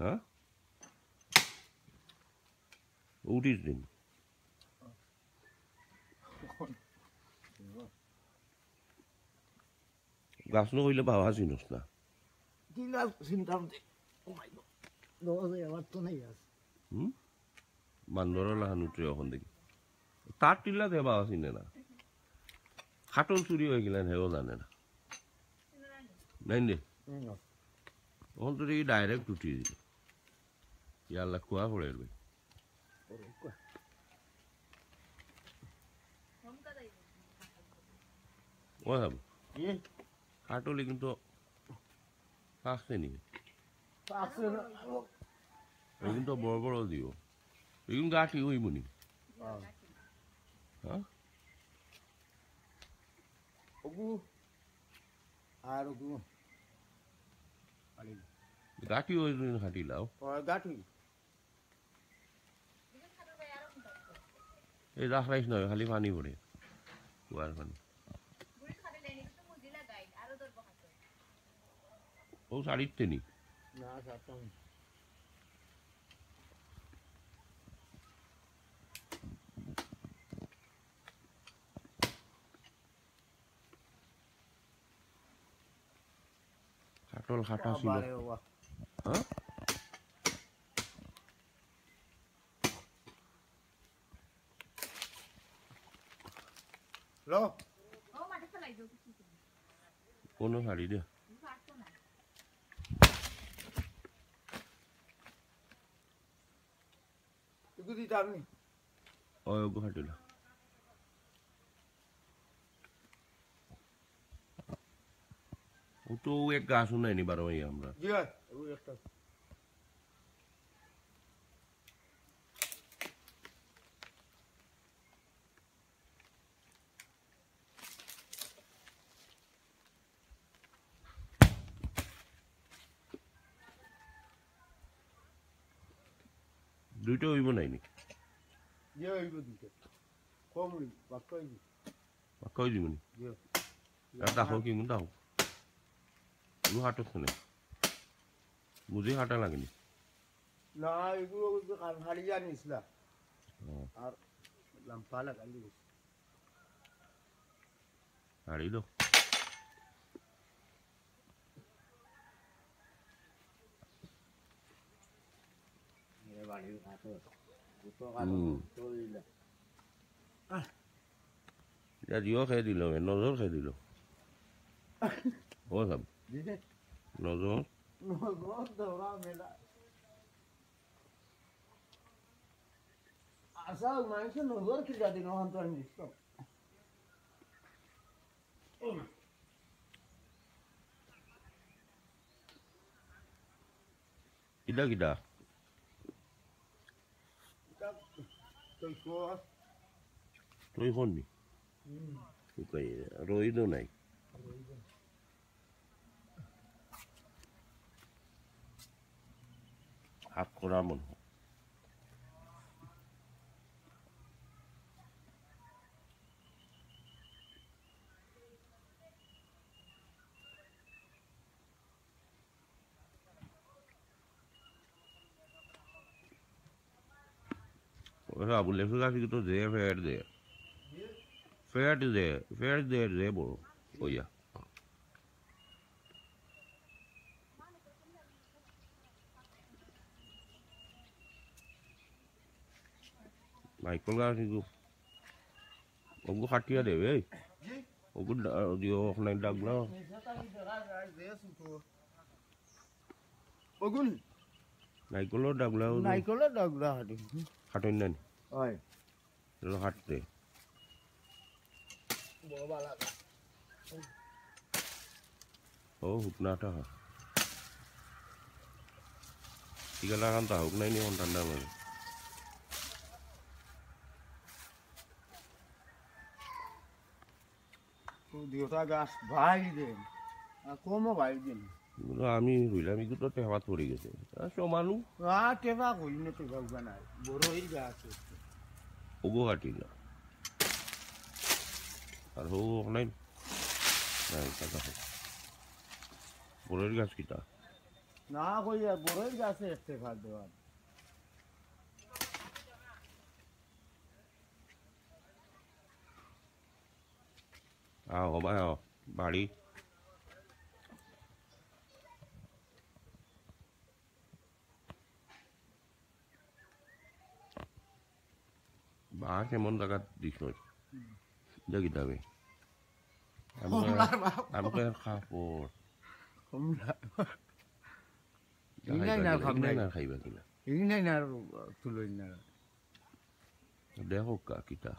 হ্যাঁ উঠিস দিন গাছ নকৰিলে বাবা চিনস না বান্দৰৰ লাহান উঠে এখন দেখি তার টিলা দে বাবা চিনে না খাটল চুরি হয়ে গেলেন হেও জানে না নাই দে তখন তো দেখি ডাইরেক্ট উঠিয়ে দিল ইয়াল্লা খোৱা পড়ে ভাই ও যাব খাটলি কিন্তু কাছে নি এই কিন্তু বড় বড় দিও কিন্তু গাঠি হইব নি হ্যাঁ আর গাঠি হই খাটি লাও গাঠি এই রাখ রাইস নয় খালি পানি পড়ে। কুয়ার পানি। ও শাড়িতে নি না খাটল খাটা ছিল। হ্যাঁ? લો કોનો હાડી દે ગુદી તારની ઓય ગુહાટી લો હું તો એક ઘાસ નહીં બારો અહીંયા હમણાં দুইটা উৰিব নাই নেকি? বাড়ির কাছে হুম যা জিও খেয়ে দিল নজর খেয়ে দিল ও সব দিতে নজর নগর দৌড়া মেলা আসা মানুষ নজর কি জাতি নহন তো আমি দিস কিটা কিটা তুই কর তুই কোন নি শুকাই রইদও নাই Rabulefula Figuto there, fair there. Fair to there, fair there, Rebo. Oh, yeah. Michael Garfigo. Ogu hatia dewe. Ogu dio na dagla. Ogun. Naikolo dagla. Naikolo dagla hadi. Hatin nani. चलो हटते। ओ हुकनाटा हुकना ही नहीं होता ठंडा में। तू दिवसा गास भाई दे। आ भाई दे। আর এগুলো আমি হইলাম এগুলো টেহাত পড়ে গেছে। আর সমানু? আ টেবা কই না টেবা বানাই বড় হই গাছ ওগো কাটি না আর হো নাই নাই টাকা বড়ের গাছ কিটা? না কইয়া বড়ই গাছে একটা খাদ দেওয়ার আও বাড়ি। আছে মন জাগাত দিছো দিয়া কিতা